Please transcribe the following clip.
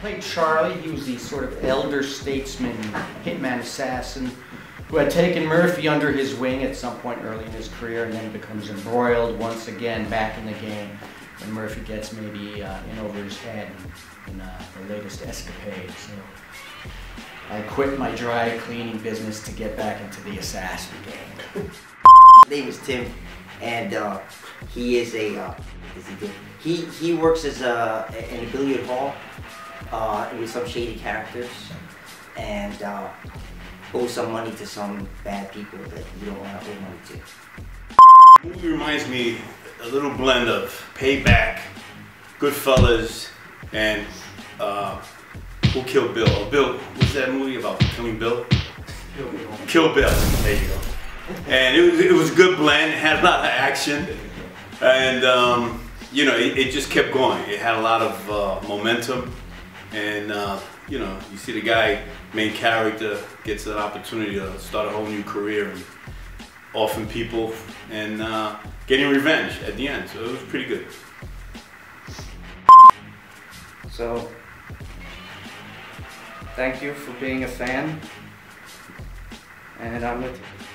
played Charlie. He was the sort of elder statesman, hitman assassin who had taken Murphy under his wing at some point early in his career and then becomes embroiled once again back in the game when Murphy gets maybe uh, in over his head in, uh, the latest escapade. So I quit my dry cleaning business to get back into the assassin game. Name is Tim, and uh, he is a. Uh, what he? He he works as a in a billiard hall uh, with some shady characters, and uh, owes some money to some bad people that you don't want to owe money to. movie reminds me a little blend of Payback, Goodfellas, and uh, Who Killed Bill? Oh, Bill, what's that movie about killing Bill? Kill Bill. There you go. And it was, it was a good blend. It had a lot of action, and um, you know it, it just kept going. It had a lot of uh, momentum, and uh, you know you see the guy, main character, gets an opportunity to start a whole new career and offing people and uh, getting revenge at the end. So it was pretty good. So, thank you for being a fan. And I'm with you.